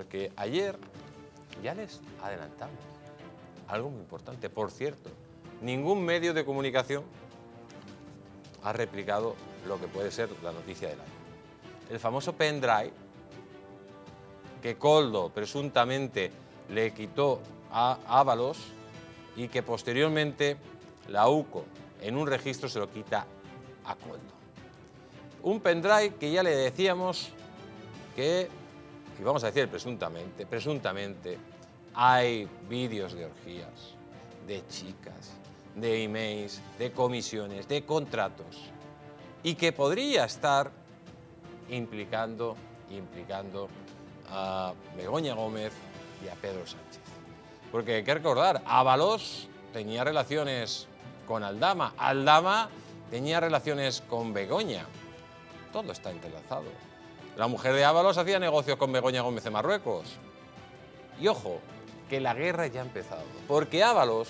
Porque ayer ya les adelantamos algo muy importante. Por cierto, ningún medio de comunicación ha replicado lo que puede ser la noticia del año. El famoso pendrive que Coldo presuntamente le quitó a Ábalos y que posteriormente la UCO en un registro se lo quita a Coldo. Un pendrive que ya le decíamos que, y vamos a decir presuntamente, presuntamente hay vídeos de orgías, de chicas, de emails, de comisiones, de contratos, y que podría estar implicando, implicando a Begoña Gómez y a Pedro Sánchez. Porque hay que recordar, Ábalos tenía relaciones con Aldama, Aldama tenía relaciones con Begoña. Todo está entrelazado. La mujer de Ábalos hacía negocios con Begoña Gómez en Marruecos. Y ojo, que la guerra ya ha empezado. Porque Ábalos,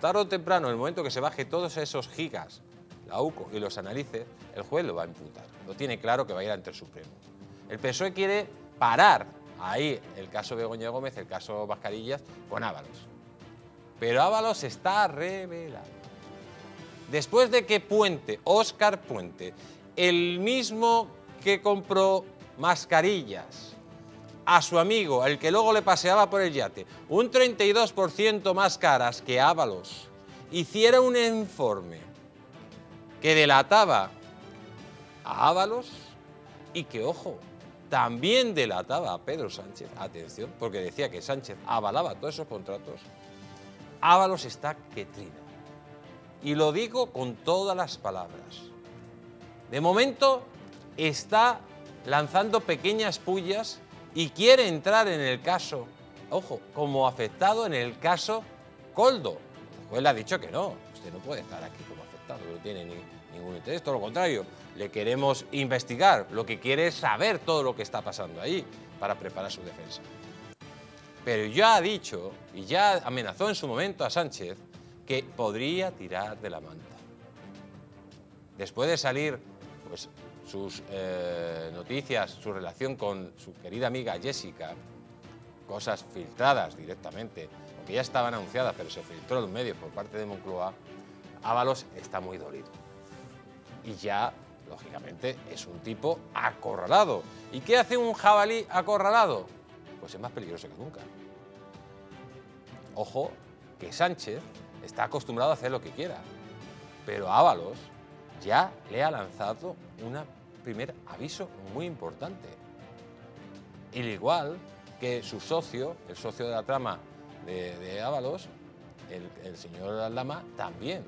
tarde o temprano, en el momento que se baje todos esos gigas, la UCO, y los analice, el juez lo va a imputar. Lo tiene claro que va a ir ante el Supremo. El PSOE quiere parar ahí el caso Begoña Gómez, el caso Mascarillas, con Ábalos. Pero Ábalos está revelado. Después de que Puente, Óscar Puente, el mismo que compró mascarillas a su amigo, el que luego le paseaba por el yate, un 32% más caras que Ábalos, hiciera un informe que delataba a Ábalos y que, ojo, también delataba a Pedro Sánchez, atención, porque decía que Sánchez avalaba todos esos contratos, Ábalos está que trina. Y lo digo con todas las palabras. De momento está lanzando pequeñas pullas y quiere entrar en el caso, ojo, como afectado en el caso Coldo. El juez le ha dicho que no, usted no puede estar aquí como afectado, no tiene ningún interés, todo lo contrario, le queremos investigar, lo que quiere es saber todo lo que está pasando ahí para preparar su defensa. Pero ya ha dicho y ya amenazó en su momento a Sánchez que podría tirar de la manta. Después de salir pues, sus eh, noticias, su relación con su querida amiga Jessica, cosas filtradas directamente, que ya estaban anunciadas, pero se filtró en los medios por parte de Moncloa, Ábalos está muy dolido. Y ya, lógicamente, es un tipo acorralado. ¿Y qué hace un jabalí acorralado? Pues es más peligroso que nunca. Ojo, que Sánchez está acostumbrado a hacer lo que quiera, pero Ábalos ya le ha lanzado un primer aviso muy importante. Y al igual que su socio, el socio de la trama de, Ábalos, el, el señor Aldama, también.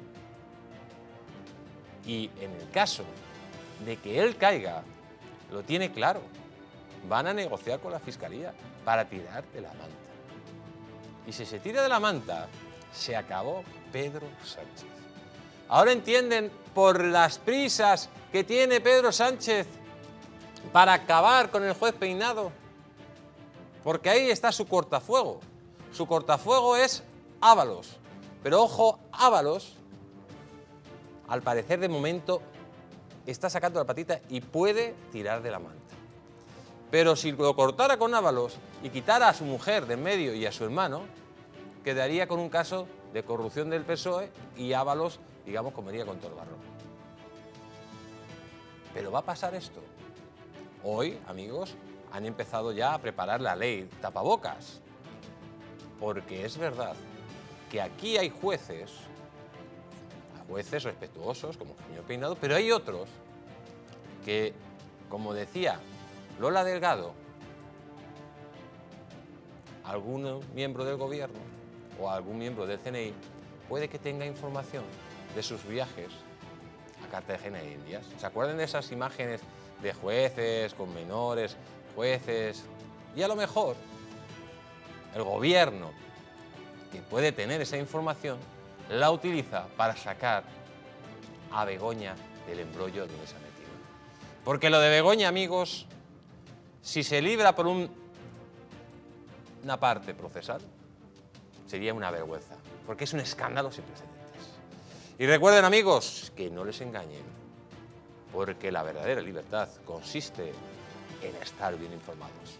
Y en el caso de que él caiga, lo tiene claro, van a negociar con la Fiscalía para tirar de la manta. Y si se tira de la manta, se acabó Pedro Sánchez. Ahora entienden por las prisas que tiene Pedro Sánchez para acabar con el juez peinado. Porque ahí está su cortafuego. Su cortafuego es Ábalos. Pero ojo, Ábalos, al parecer de momento, está sacando la patita y puede tirar de la manta. Pero si lo cortara con Ábalos y quitara a su mujer de en medio y a su hermano, quedaría con un caso de corrupción del PSOE y Ábalos, digamos, comería con todo el barro. Pero va a pasar esto. Hoy, amigos, han empezado ya a preparar la ley tapabocas. Porque es verdad que aquí hay jueces, jueces respetuosos, como señor Peinado, pero hay otros que, como decía Lola Delgado, algún miembro del gobierno o algún miembro del CNI puede que tenga información de sus viajes a Cartagena e Indias. ¿Se acuerdan de esas imágenes de jueces con menores, jueces? Y a lo mejor el gobierno que puede tener esa información la utiliza para sacar a Begoña del embrollo donde se ha metido. Porque lo de Begoña, amigos, si se libra por una parte procesal, sería una vergüenza, porque es un escándalo sin precedentes. Y recuerden, amigos, que no les engañen, porque la verdadera libertad consiste en estar bien informados.